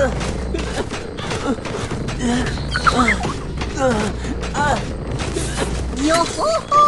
啊啊啊！哟吼吼！